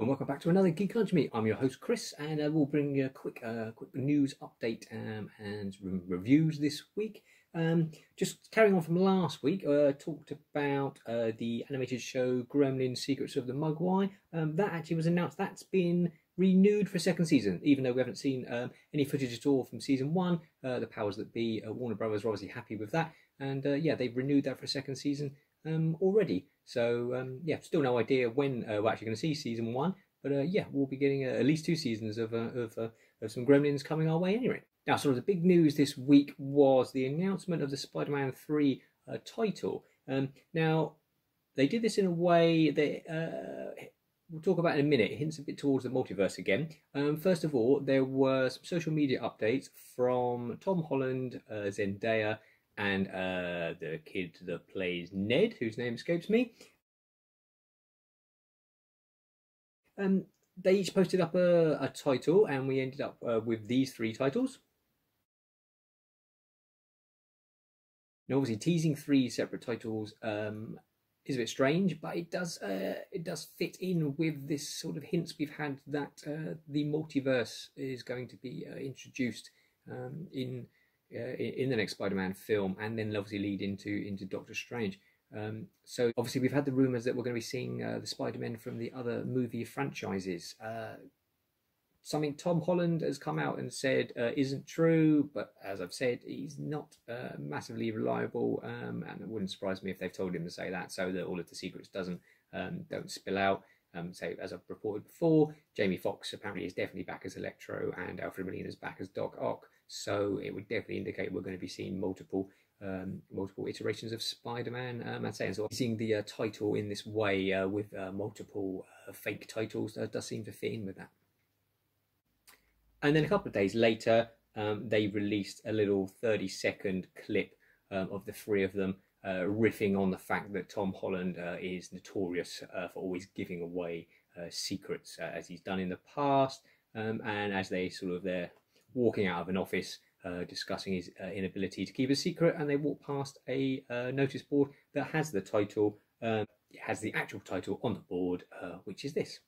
And welcome back to another Geek Meet. I'm your host Chris, and uh, we'll bring you a quick, uh, quick news update um, and re- reviews this week. Um, just carrying on from last week, uh, talked about uh, the animated show Gremlin Secrets of the Mogwai. Um, that actually was announced. That's been renewed for a second season, even though we haven't seen um, any footage at all from season one. Uh, the powers that be, uh, Warner Brothers, are obviously happy with that, and yeah, they've renewed that for a second season um, already. So um, yeah, still no idea when uh, we're actually going to see season one, but uh, yeah, we'll be getting uh, at least two seasons of uh, of, uh, of some Gremlins coming our way anyway. Now, sort of the big news this week was the announcement of the Spider-Man three uh, title. Um, now, they did this in a way that we'll talk about in a minute. It hints a bit towards the multiverse again. Um, first of all, there were some social media updates from Tom Holland, Zendaya, and uh, the kid that plays Ned, whose name escapes me. Um, they each posted up a, a title, and we ended up uh, with these three titles. Now, obviously, teasing three separate titles um, is a bit strange, but it does uh, it does fit in with this sort of hints we've had that uh, the multiverse is going to be uh, introduced um, in uh, in the next Spider-Man film, and then obviously lead into into Doctor Strange. Um, so obviously we've had the rumors that we're going to be seeing uh, the Spider-Men from the other movie franchises. Uh, something Tom Holland has come out and said uh, isn't true, but as I've said, he's not uh, massively reliable, um, and it wouldn't surprise me if they've told him to say that so that all of the secrets doesn't um, don't spill out. Um, so as I've reported before, Jamie Foxx apparently is definitely back as Electro, and Alfred Molina is back as Doc Ock. So it would definitely indicate we're going to be seeing multiple um, multiple iterations of Spider-Man. Um, and saying so, seeing the uh, title in this way uh, with uh, multiple uh, fake titles does seem to fit in with that. And then a couple of days later, um, they released a little 30-second clip um, of the three of them uh, riffing on the fact that Tom Holland is notorious for always giving away secrets, as he's done in the past. Um, and as they sort of they're walking out of an office uh, discussing his uh, inability to keep a secret, and they walk past a uh, notice board that has the title, um, has the actual title on the board, uh, which is this.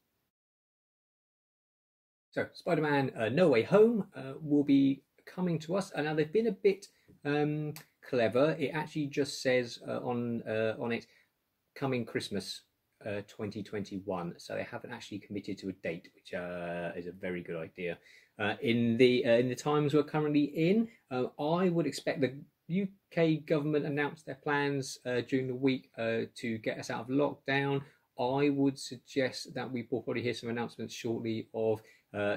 So, Spider Man uh, No Way Home uh, will be coming to us, and now they've been a bit um, clever. It actually just says on on it coming Christmas uh, 2021. So they haven't actually committed to a date, which uh, is a very good idea. Uh, in the uh, in the times we're currently in, uh, I would expect the UK government announced their plans uh, during the week to get us out of lockdown. I would suggest that we will probably hear some announcements shortly of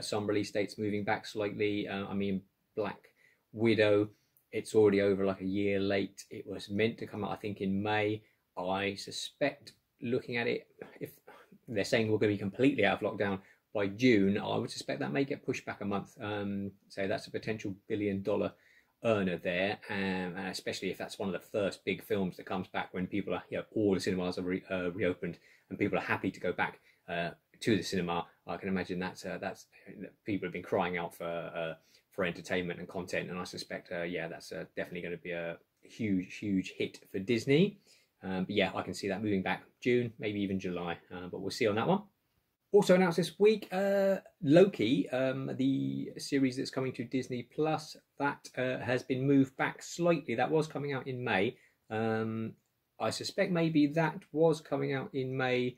some release dates moving back slightly. I mean, Black Widow, it's already over like a year late. It was meant to come out, I think, in May. I suspect looking at it, if they're saying we're going to be completely out of lockdown by June, I would suspect that may get pushed back a month. Um, so that's a potential billion dollar earner there, um, and especially if that's one of the first big films that comes back when people are, you know, all the cinemas are re- uh, reopened and people are happy to go back uh, to the cinema. I can imagine that's uh, that's people have been crying out for uh, for entertainment and content, and I suspect, uh, yeah, that's uh, definitely going to be a huge, huge hit for Disney. Um, but yeah, I can see that moving back June, maybe even July, uh, but we'll see on that one. Also announced this week, uh, Loki, um, the series that's coming to Disney Plus, that uh, has been moved back slightly. That was coming out in May. Um, I suspect maybe that was coming out in May,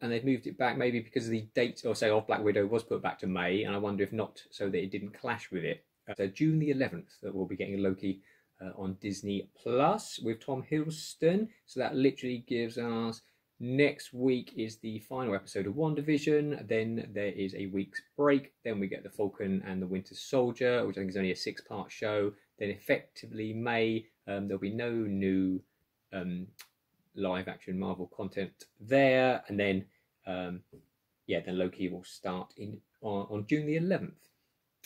and they've moved it back maybe because the date, or say, of Black Widow was put back to May, and I wonder if not, so that it didn't clash with it. So June the 11th, that we'll be getting Loki uh, on Disney Plus with Tom Hiddleston. So that literally gives us next week is the final episode of WandaVision. Then there is a week's break. Then we get the Falcon and the Winter Soldier, which I think is only a six-part show. Then effectively May um, there'll be no new um, live-action Marvel content there, and then um, yeah, then Loki will start in on, on June the 11th.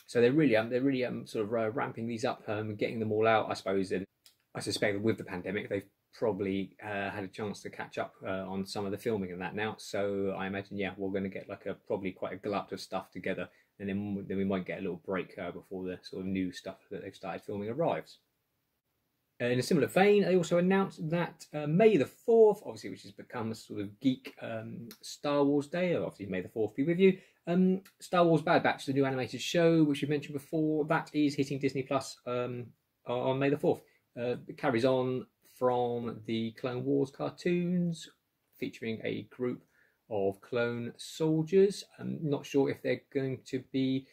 So they're really um, they're really um, sort of uh, ramping these up um, getting them all out. I suppose, and I suspect with the pandemic they've probably uh, had a chance to catch up uh, on some of the filming and that now. So I imagine, yeah, we're going to get like a probably quite a glut of stuff together, and then then we might get a little break uh, before the sort of new stuff that they've started filming arrives. Uh, in a similar vein, they also announced that uh, May the 4th, obviously, which has become a sort of geek um, Star Wars day, obviously, May the 4th be with you. Um, Star Wars Bad Batch, the new animated show, which we mentioned before, that is hitting Disney Plus um, on May the 4th. Uh, it carries on from the Clone Wars cartoons, featuring a group of clone soldiers. I'm not sure if they're going to be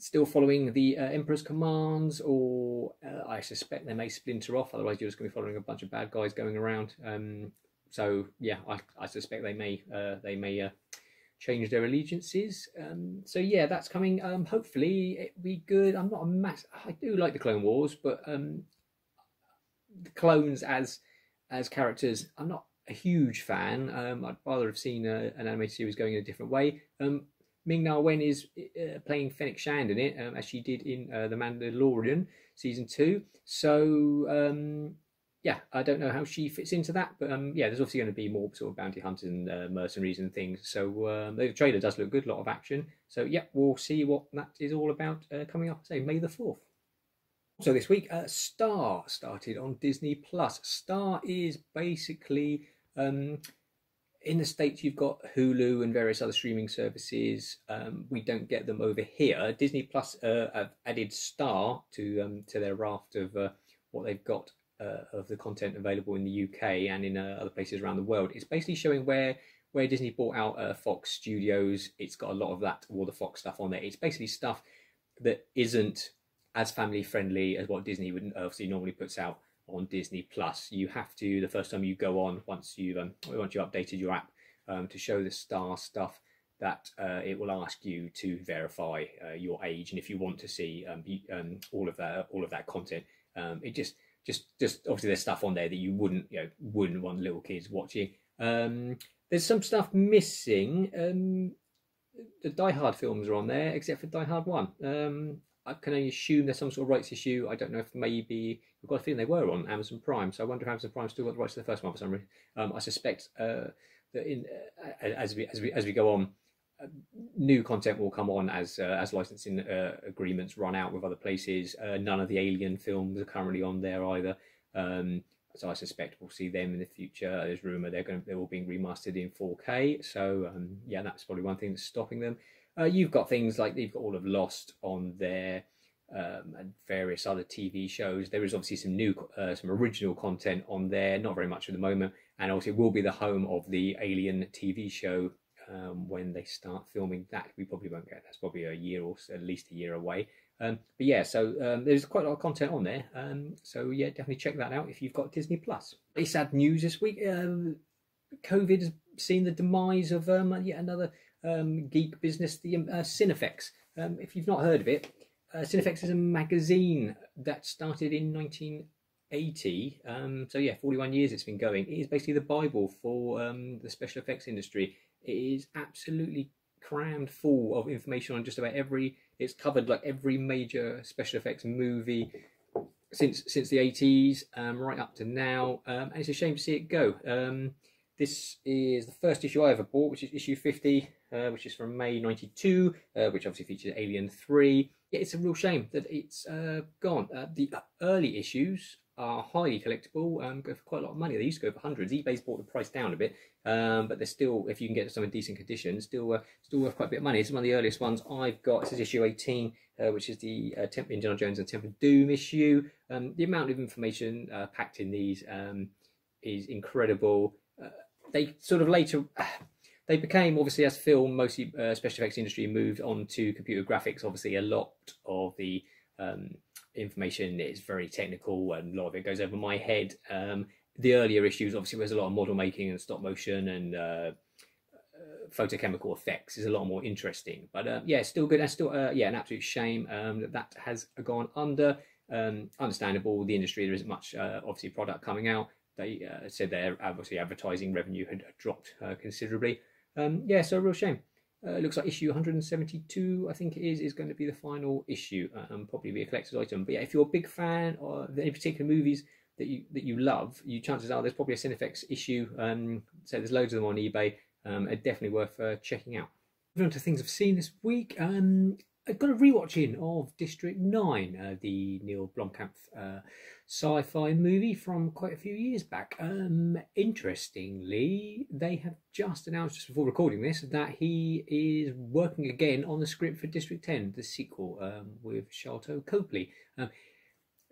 still following the uh, Emperor's commands, or uh, I suspect they may splinter off. Otherwise, you're just going to be following a bunch of bad guys going around. Um, so yeah, I, I, suspect they may uh, they may uh, change their allegiances. Um, so yeah, that's coming. Um, hopefully, it'll be good. I'm not a mass. I do like the Clone Wars, but um, the clones as as characters, I'm not a huge fan. Um, I'd rather have seen a, an animated series going in a different way. Ming Na Wen is uh, playing Fennec Shand in it, um, as she did in uh, The Mandalorian season two. So um, yeah, I don't know how she fits into that, but um, yeah, there's obviously going to be more sort of bounty hunters and uh, mercenaries and things. So um, the trailer does look good, a lot of action. So yeah, we'll see what that is all about uh, coming up. Say May the fourth. So this week, uh, Star started on Disney Plus. Star is basically um, in the states you've got hulu and various other streaming services. Um, we don't get them over here. Disney plus uh, have added star to um, to their raft of uh, what they've got uh, of the content available in the uk and in uh, other places around the world. It's basically showing where where disney bought out uh, fox studios. It's got a lot of that all the fox stuff on there. It's basically stuff that isn't as family friendly as what disney would obviously normally puts out on Disney Plus. You have to the first time you go on once you've um, once you updated your app um, to show the star stuff that uh, it will ask you to verify uh, your age and if you want to see um, um all of that all of that content. Um, it just just just obviously there's stuff on there that you wouldn't you know wouldn't want little kids watching. Um, there's some stuff missing. the Die Hard films are on there except for Die Hard One. I can only assume there's some sort of rights issue. I don't know if maybe I've got a feeling they were on Amazon Prime, so I wonder if Amazon Prime still got the rights to the first one for some reason. Um, I suspect uh, that in uh, as we as we as we go on, uh, new content will come on as uh, as licensing uh, agreements run out with other places. Uh, none of the Alien films are currently on there either. Um, so I suspect we'll see them in the future. There's rumor they're going to, they're all being remastered in 4K. So um, yeah, that's probably one thing that's stopping them. Uh, you've got things like you've got all of Lost on there. Um, and various other TV shows. There is obviously some new, uh, some original content on there. Not very much at the moment, and also it will be the home of the Alien TV show um, when they start filming that. We probably won't get. That's probably a year or at least a year away. Um, but yeah, so um, there's quite a lot of content on there. Um, so yeah, definitely check that out if you've got Disney Plus. Sad news this week. Um, COVID has seen the demise of um, yet another um, geek business, the um, uh, Cinefex. Um, if you've not heard of it, uh, Cinefex is a magazine that started in 1980. Um, so yeah, 41 years it's been going. It is basically the bible for um, the special effects industry. It is absolutely crammed full of information on just about every. It's covered like every major special effects movie since since the 80s um, right up to now, um, and it's a shame to see it go. Um, this is the first issue I ever bought, which is issue 50, uh, which is from May 92, uh, which obviously features Alien 3. Yeah, it's a real shame that it's uh, gone. Uh, the early issues are highly collectible, um, go for quite a lot of money. They used to go for hundreds. eBay's brought the price down a bit, um, but they're still, if you can get some in decent condition, still uh, still worth quite a bit of money. It's one of the earliest ones I've got. This is issue 18, uh, which is the uh, Temp Indiana Jones and Temple Doom issue. Um, the amount of information packed in these um, is incredible they sort of later they became obviously as film mostly uh, special effects industry moved on to computer graphics obviously a lot of the um, information is very technical and a lot of it goes over my head. Um, the earlier issues obviously there's a lot of model making and stop motion and uh, uh, photochemical effects is a lot more interesting. But uh, yeah still good. And still uh, yeah an absolute shame um, that that has gone under. Um, understandable the industry there isn't much uh, obviously product coming out. They uh, said their obviously advertising revenue had dropped uh, considerably. Um, yeah, so real shame. Uh, it looks like issue 172, I think it is, is going to be the final issue, and probably be a collector's item. But yeah, if you're a big fan of any particular movies that you that you love, you chances are there's probably a Cinefex issue. Um, so there's loads of them on eBay. Um, definitely worth uh, checking out. Moving on to things I've seen this week. Um, Got a rewatching of District 9, uh, the Neil Blomkamp uh, sci fi movie from quite a few years back. Um, interestingly, they have just announced, just before recording this, that he is working again on the script for District 10, the sequel um, with Sharlto Copley. Um,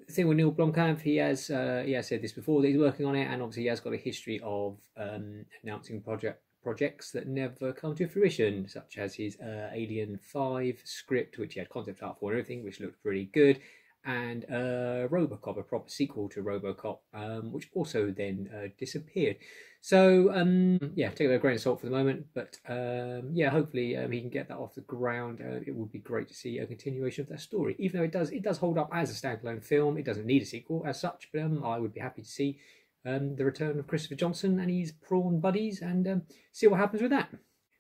the thing with Neil Blomkamp, he has uh, he has said this before that he's working on it, and obviously he has got a history of um, announcing project projects that never come to fruition, such as his uh, Alien 5 script, which he had concept art for and everything, which looked pretty good, and uh, Robocop, a proper sequel to Robocop, um, which also then uh, disappeared. So, um, yeah, take it with a grain of salt for the moment, but um, yeah, hopefully um, he can get that off the ground. Uh, it would be great to see a continuation of that story, even though it does it does hold up as a standalone film. It doesn't need a sequel as such, but um, I would be happy to see um, the return of Christopher Johnson and his prawn buddies and um, see what happens with that.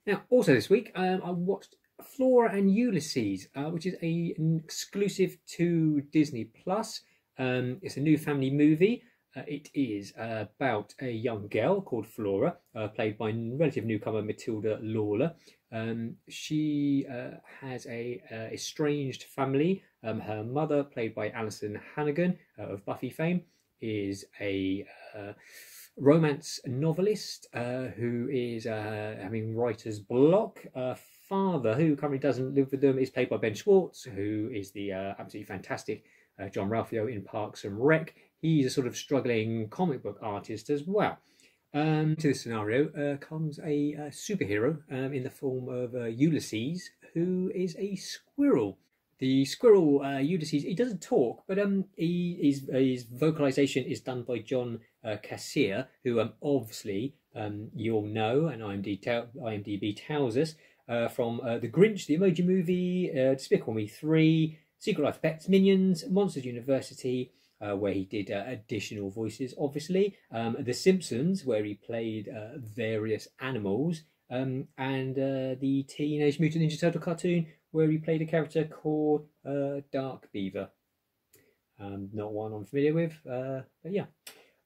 Now, also this week, um, I watched Flora and Ulysses, uh, which is a, an exclusive to Disney Plus. Um, it's a new family movie. Uh, it is uh, about a young girl called Flora, uh, played by relative newcomer Matilda Lawler. Um, she uh, has a uh, estranged family. Um, her mother, played by Alyson Hannigan of Buffy fame, is a uh, romance novelist uh, who is uh, having writer's block. father, who currently doesn't live with them, is played by Ben Schwartz, who is the absolutely fantastic Jean-Ralphio in Parks and Rec. He's a sort of struggling comic book artist as well. Um, to this scenario uh, comes a, superhero um, in the form of uh, Ulysses, who is a squirrel. The squirrel uh, Ulysses, he doesn't talk, but um, he, his, his vocalization is done by John uh, Kassir, who um, obviously um, you'll know, and IMDb, IMDb tells us, uh, from uh, The Grinch, the Emoji Movie, uh, Despicable Me 3, Secret Life of Pets, Minions, Monsters University, uh, where he did uh, additional voices, obviously. Um, the Simpsons, where he played uh, various animals. Um, and uh, the Teenage Mutant Ninja Turtle cartoon, where he played a character called uh, Dark Beaver. Um, not one I'm familiar with, uh, but yeah.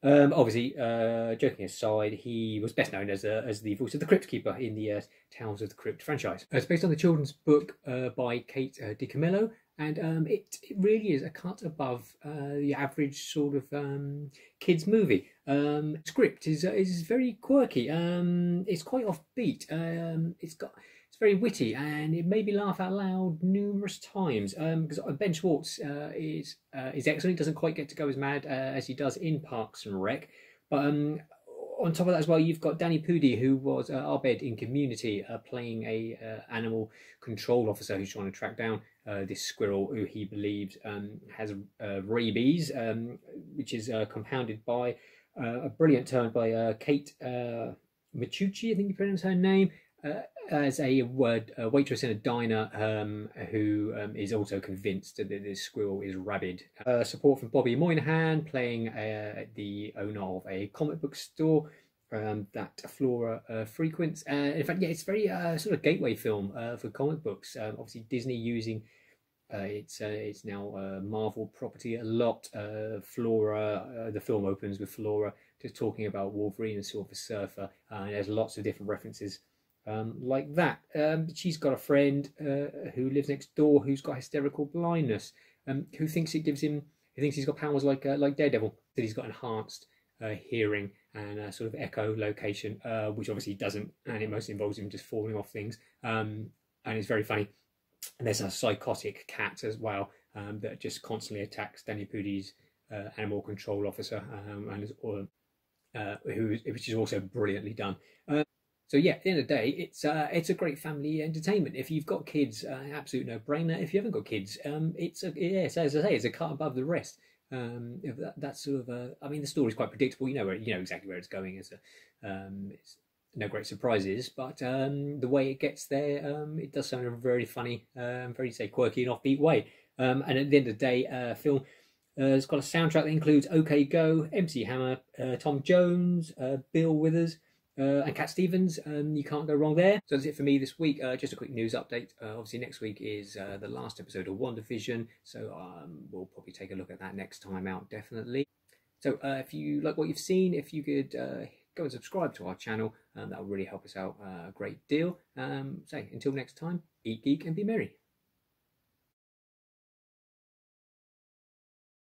Um, obviously, uh, joking aside, he was best known as, uh, as the voice of the Crypt Keeper in the uh, Tales of the Crypt franchise. Uh, it's based on the children's book uh, by Kate uh, DiCamillo, and um, it, it, really is a cut above the average sort of um, kids movie. Um, script is is very quirky. Um, it's quite offbeat. It's got it's very witty and it made me laugh out loud numerous times because um, Ben Schwartz uh, is uh, is excellent. He doesn't quite get to go as mad uh, as he does in Parks and Rec, but um, on top of that as well, you've got Danny Pudi, who was uh, Abed in Community, uh, playing a uh, animal control officer who's trying to track down uh, this squirrel who he believes um, has rabies, um, which is compounded by a brilliant turn by Kate Micucci, I think you pronounce her name, uh, as a word a waitress in a diner um, who um, is also convinced that this squirrel is rabid. Uh, support from Bobby Moynihan playing uh, the owner of a comic book store um, that Flora uh, frequents. Uh, in fact, yeah, it's very uh, sort of gateway film for comic books. Um, obviously, Disney using. it's it's now Marvel property a lot. Flora, the film opens with Flora just talking about Wolverine and Silver Surfer, and there's lots of different references um, like that. Um, she's got a friend uh, who lives next door who's got hysterical blindness, um, who thinks it gives him, he thinks he's got powers like uh, like Daredevil, that he's got enhanced uh, hearing and sort of echolocation, uh, which obviously doesn't, and it mostly involves him just falling off things. Um, and it's very funny. And there's a psychotic cat as well um, that just constantly attacks Danny Pudi's uh, animal control officer, um, and is, uh, who, which is also brilliantly done. So yeah, at the end of the day, it's uh, it's a great family entertainment. If you've got kids, uh, absolute no brainer. If you haven't got kids, um, it's a yes, as I say, it's a cut above the rest. Um, that, that's sort of a, I mean, the story's quite predictable. You know where you know exactly where it's going. It's a, um, it's no great surprises, but um, the way it gets there, um, it does sound in a very funny, um, very say quirky and offbeat way. Um, and at the end of the day, uh, film. Uh, it's got a soundtrack that includes OK Go, MC Hammer, uh, Tom Jones, uh, Bill Withers, uh, and Cat Stevens, um, you can't go wrong there. So that's it for me this week. Uh, just a quick news update. Uh, obviously, next week is uh, the last episode of WandaVision, so um, we'll probably take a look at that next time out, definitely. So uh, if you like what you've seen, if you could uh, go and subscribe to our channel, um, that will really help us out a great deal. Um, so until next time, eat geek and be merry.